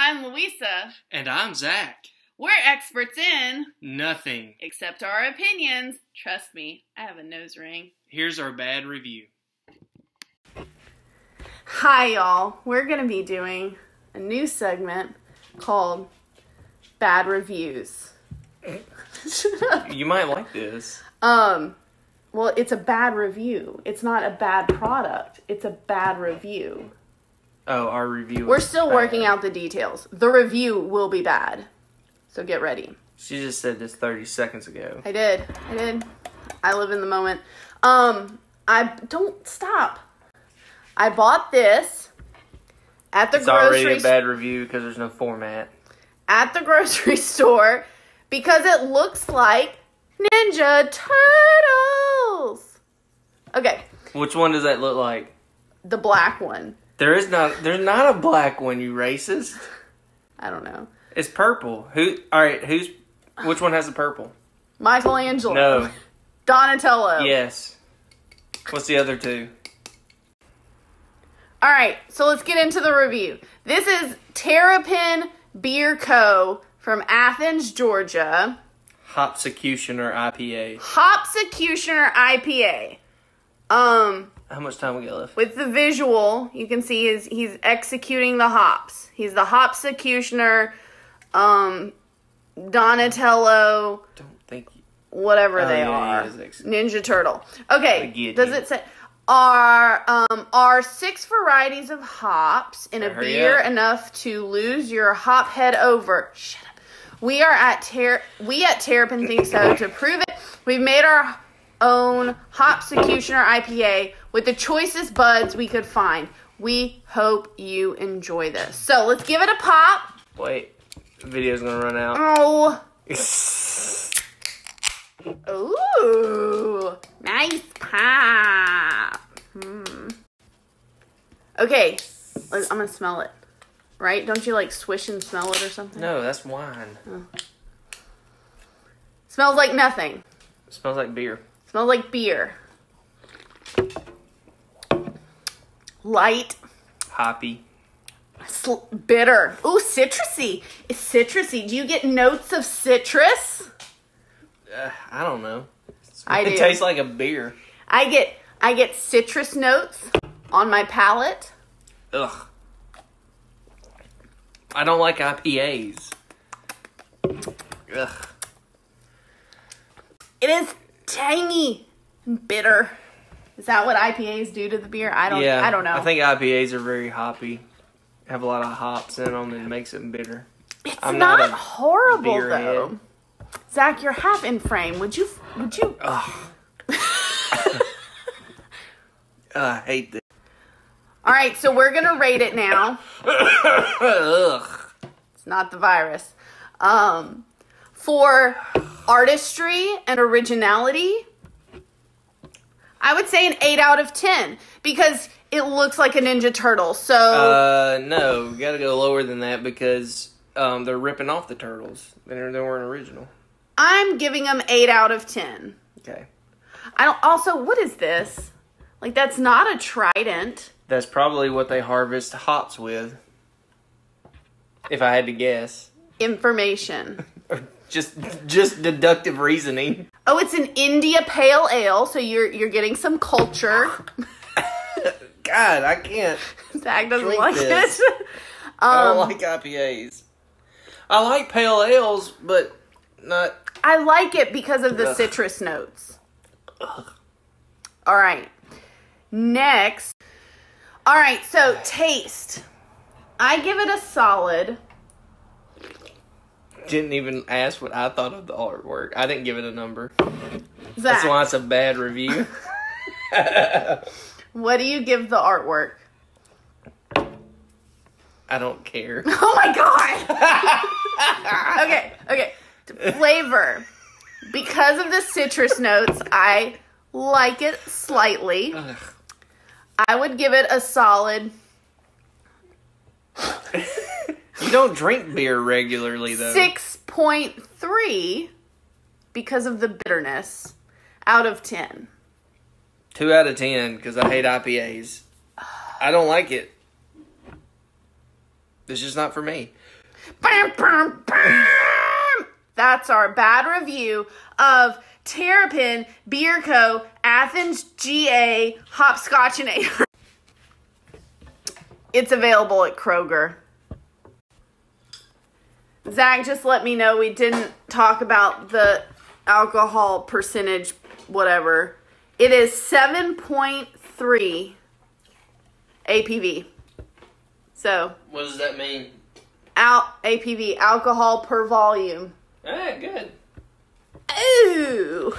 I'm Louisa. And I'm Zach. We're experts in Nothing. except our opinions. Trust me, I have a nose ring. Here's our bad review. Hi, y'all. We're going to be doing a new segment called Bad Reviews. You might like this. um, well, it's a bad review. It's not a bad product, it's a bad review. Oh, our review. We're still bad. working out the details. The review will be bad. So get ready. She just said this 30 seconds ago. I did. I did. I live in the moment. Um, I don't stop. I bought this at the It's already grocery a bad review because there's no format. at the grocery store because it looks like Ninja Turtles. Okay, Which one does that look like? the black one. There is not. There's not a black one. You racist. I don't know. It's purple. Who? All right. Who's? Which one has the purple? Michelangelo. No. Donatello. Yes. What's the other two? All right, so let's get into the review. This is Terrapin Beer Co. from Athens, Georgia. Hopsecutioner IPA. Hopsecutioner IPA. Um, How much time we got left? with the visual, you can see he's he's executing the hops. He's the hopsecutioner, um, Donatello, Don't think. Whatever Oh, they yeah, are. Ninja Turtle. Okay, does you. it say are um are six varieties of hops in a Hurry beer up. enough to lose your hop head over? Shut up. We are at Ter we at Terrapin think so. To prove it, we've made our own Hopsecutioner IPA with the choicest buds we could find. We hope you enjoy this. So let's give it a pop. Wait. The video's gonna run out. Oh. Ooh, nice pop. Hmm. Okay, I'm gonna smell it. Right? Don't you like swish and smell it or something? no, that's wine. Smells like nothing. It smells like beer. Smells like beer. Light, Hoppy. sl- bitter. Ooh, citrusy. It's citrusy. Do you get notes of citrus? Uh, I don't know. I it do. tastes like a beer. I get I get citrus notes on my palate. Ugh. I don't like IPAs. Ugh. It is tangy and bitter. Is that what IPAs do to the beer? I don't. Yeah, I don't know. I think IPAs are very hoppy. Have a lot of hops in them and makes them bitter. it's I'm not, not horrible though. head. Zach, you're half in frame. Would you? Would you? Ugh. I hate this. All right, so we're gonna rate it now. Ugh. It's not the virus. Um, for artistry and originality, I would say an eight out of ten because it looks like a Ninja Turtle. So Uh, no, we gotta go lower than that because um, they're ripping off the turtles. They're, they weren't original. I'm giving them eight out of ten. Okay. I don't. Also, what is this? Like that's not a trident. That's probably what they harvest hops with. If I had to guess. Information. Just just deductive reasoning. Oh, it's an India Pale Ale, so you're you're getting some culture. God, I can't. Zach doesn't like this. it. I Um, don't like IPAs. I like pale ales, but not. I like it because of the Ugh. citrus notes. All right. Next. All right, so taste. I give it a solid. Didn't even ask what I thought of the artwork. I didn't give it a number. Zach, That's why it's a bad review. what do you give the artwork? I don't care. Oh my god. okay, okay. Flavor. Because of the citrus notes, I like it slightly. Ugh. I would give it a solid You don't drink beer regularly, though. 6.3 because of the bitterness out of 10. Two out of ten because I hate IPAs. I don't like it. This is not for me. Bam, bam, bam. That's our bad review of Terrapin Beer Co. Athens GA Hopscotchinator. It's available at Kroger. Zach just let me know we didn't talk about the alcohol percentage, whatever. It is 7.3 APV. So, What does that mean? out APV, alcohol per volume. Alright, good. Ooh.